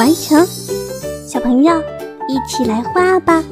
完成，小朋友一起来画吧。